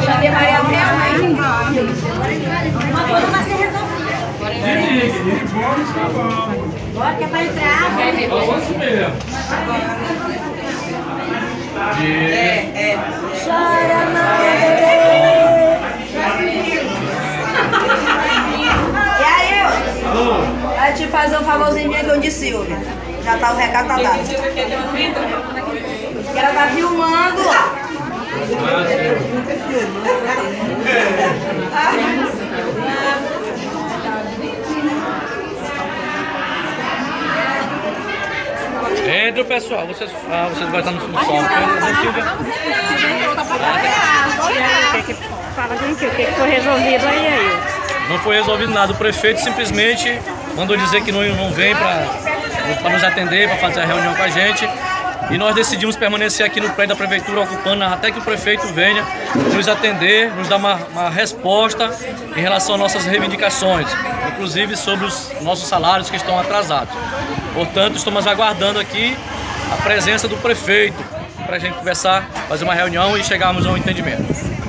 Chamei Maria Bela, né? Bora que é pra entrar. Avanço mesmo. É, é. E aí, ó? Alô? Vai te fazer um favorzinho eu disse, Silvia. Já tá o recado tá dado. Que ela tá filmando. Ah, sim. Entre o pessoal, vocês, ah, vocês vão estar no. Né, Silvia? Fala gente, o que que foi resolvido aí, aí? Não foi resolvido nada. O prefeito simplesmente mandou dizer que não, não vem para nos atender, para fazer a reunião com a gente. E nós decidimos permanecer aqui no prédio da prefeitura, ocupando até que o prefeito venha nos atender, nos dar uma, uma resposta em relação às nossas reivindicações, inclusive sobre os nossos salários que estão atrasados. Portanto, estamos aguardando aqui a presença do prefeito para a gente conversar, fazer uma reunião e chegarmos a um entendimento.